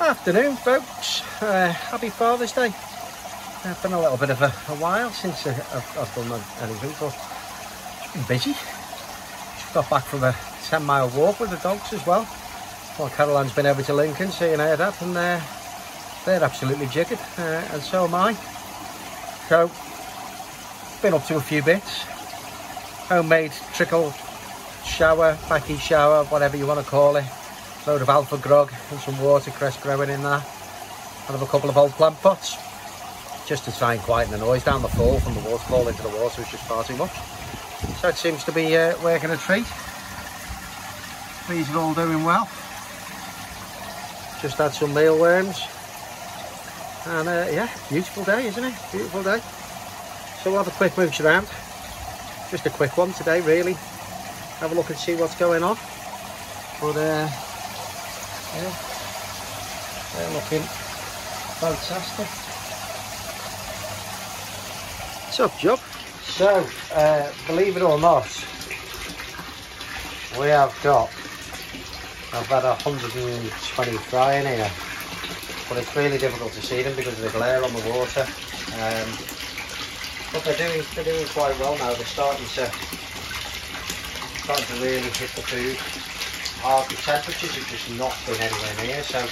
Afternoon, folks. Uh, happy Father's Day. Uh, been a little bit of a, a while since I've, I've done anything, but it's been busy. Just got back from a 10 mile walk with the dogs as well. Well, Caroline's been over to Lincoln seeing her dad, and uh, they're absolutely jiggered, uh, and so am I. So, been up to a few bits. Homemade trickle shower, Bakki shower, whatever you want to call it load of Alfagrog and some watercress growing in there. And have a couple of old plant pots just to try and quieten the noise down the fall from the waterfall into the water which is just far too much. So it seems to be uh, working a treat. These are all doing well. Just had some mealworms. And uh, yeah beautiful day isn't it? Beautiful day. So we'll have a quick mooch around. Just a quick one today really. Have a look and see what's going on. But uh, yeah, they're looking fantastic. Up, Job? So, uh, believe it or not, we have got about 120 fry in here, but it's really difficult to see them because of the glare on the water. Um, but they're doing they're doing quite well now. They're starting to starting to really hit the food The temperatures have just not been anywhere near. So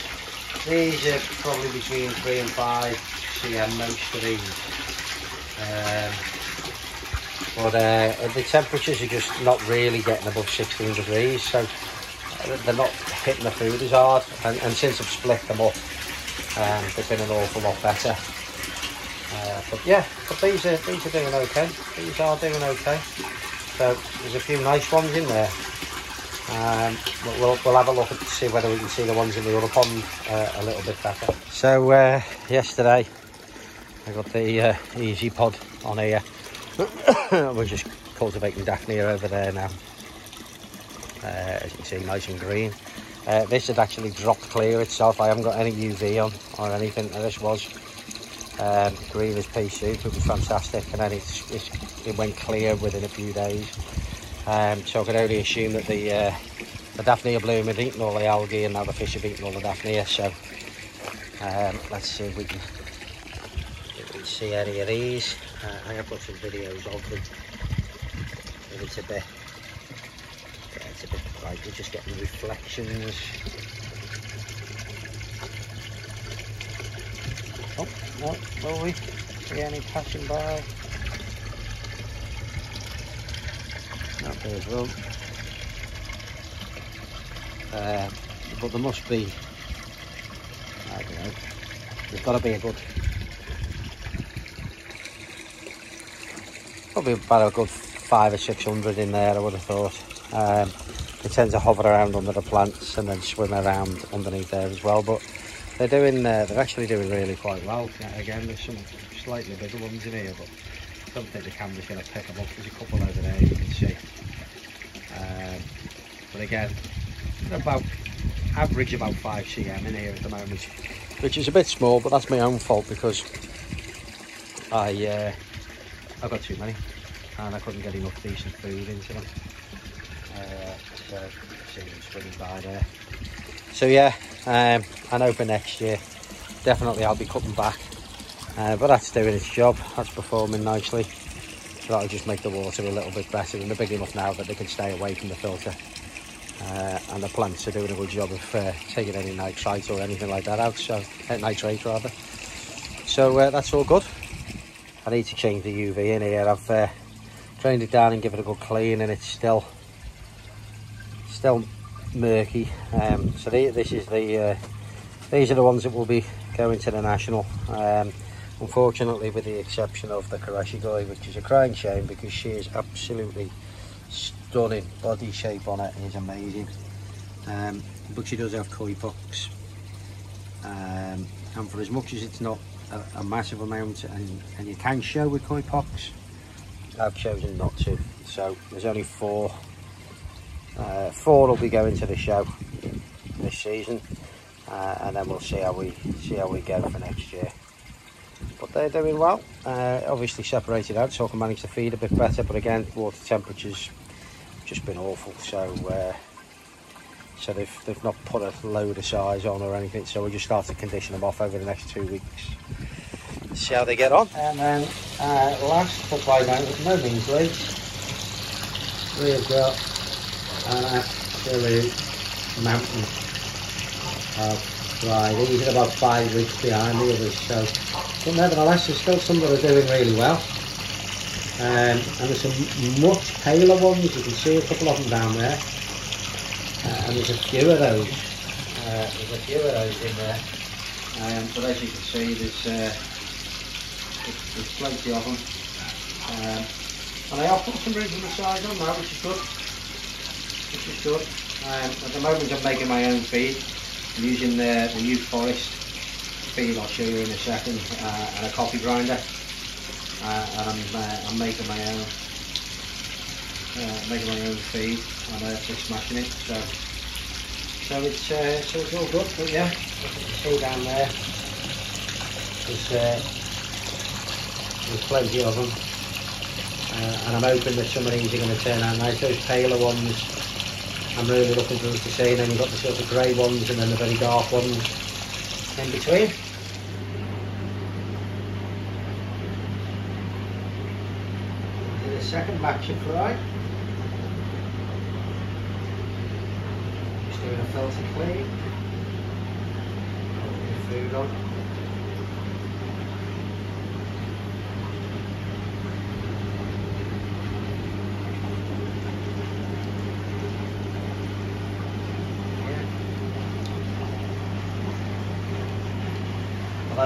these are probably between three and five cm most of these. Um, but uh, the temperatures are just not really getting above 16 degrees, so they're not hitting the food as hard. And, and since I've split them up, um, they've been an awful lot better. Uh, but yeah, but these are these are doing okay. These are doing okay. So there's a few nice ones in there. Um, we'll, we'll have a look and see whether we can see the ones in the other pond uh, a little bit better. So uh, yesterday I got the uh, EazyPod on here. We're just cultivating Daphnia over there now. Uh, as you can see, nice and green. Uh, this had actually dropped clear itself. I haven't got any UV on or anything. This was um, green as pea soup. It was fantastic, and then it's, it's, it went clear within a few days. Um, so I can only assume that the uh, the Daphnia bloom had eaten all the algae and now the fish have eaten all the Daphnia. So um, let's see if we can, if we see any of these. Uh, I have got some videos of them. It's a bit, yeah, it's a bit bright. We're just getting reflections. Oh, no, will we see any passing by? Not there's one. Uh, but there must be, I don't know, there's got to be a good, probably about a good five or six hundred in there I would have thought. Um, they tend to hover around under the plants and then swim around underneath there as well. But they're doing, uh, they're actually doing really quite well. again, there's some slightly bigger ones in here, but I don't think the camera's going to pick them up. There's a couple over there you can see. Um, but again, about average about 5 cm in here at the moment, which is a bit small, but that's my own fault because I uh, I got too many and I couldn't get enough decent food into them. Uh, so swimming by there. So yeah, um, I know for next year, definitely I'll be cutting back. Uh, but that's doing its job, that's performing nicely. So that'll just make the water a little bit better and they're big enough now that they can stay away from the filter. Uh, and the plants are doing a good job of uh, taking any nitrite or anything like that out, so uh, nitrate rather. So uh, that's all good. I need to change the UV in here. I've uh, drained it down and give it a good clean, and it's still still murky. Um, so the, this is the uh, these are the ones that will be going to the national. Um, unfortunately, with the exception of the Karashigoi, which is a crying shame because she is absolutely stunning body shape on it is amazing. Um, but she does have koi pox. Um, and for as much as it's not a, a massive amount and, and you can show with koi pox I've chosen not to. So there's only four uh, four will be going to the show this season uh, and then we'll see how we see how we go for next year they're doing well uh, obviously separated out so I can manage to feed a bit better but again water temperatures just been awful. So uh, So they've, they've not put a load of size on or anything. So we just start to condition them off over the next two weeks. See how they get on. And then uh, last but by no, no means least, we've got an absolute mountain of fry. These are about five weeks behind the others. So, but nevertheless, there's still some that are doing really well. Um, and there's some much paler ones. You can see a couple of them down there. Uh, and there's a few of those. Uh, there's a few of those in there. Um, but as you can see, there's, uh, there's, plenty of them. Um, and I have put some reasonable size on now, which is good. Which is good. Um, at the moment I'm making my own feed. I'm using the, the New Forest feed, I'll show you in a second, uh, and a coffee grinder. Uh, and I'm, uh, I'm making my own uh, making my own feed and uh, just smashing it. So so it's uh, so it's all good. But yeah, see down there, there's there's plenty of them, and I'm hoping that some of these are going to turn out nice. Those paler ones, I'm really looking forward to seeing. And you've got the sort of grey ones and then the very dark ones in between. the second batch of fry. Just doing a filter clean. Putting the food on.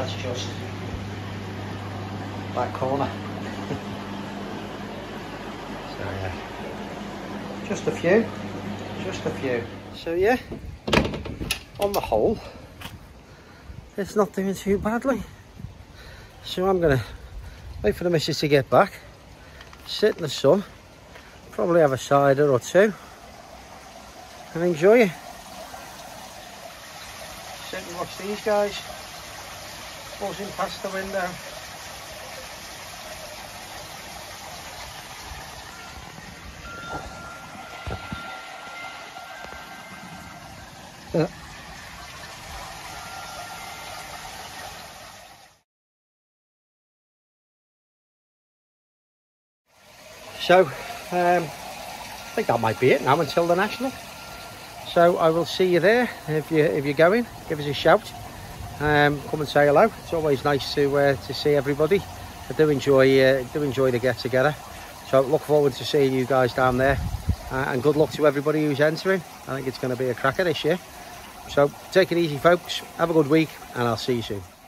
That's just that corner. So yeah, just a few, just a few. So yeah, on the whole, it's not doing too badly. So I'm gonna wait for the missus to get back, sit in the sun, probably have a cider or two, and enjoy it. Sit and watch these guys buzzing past the window. So, um, I think that might be it now until the national. So I will see you there if you if you're going. Give us a shout. Um, come and say hello. It's always nice to uh, to see everybody. I do enjoy uh, do enjoy the get together. So look forward to seeing you guys down there. Uh, and good luck to everybody who's entering. I think it's going to be a cracker this year. So take it easy, folks. Have a good week, and I'll see you soon.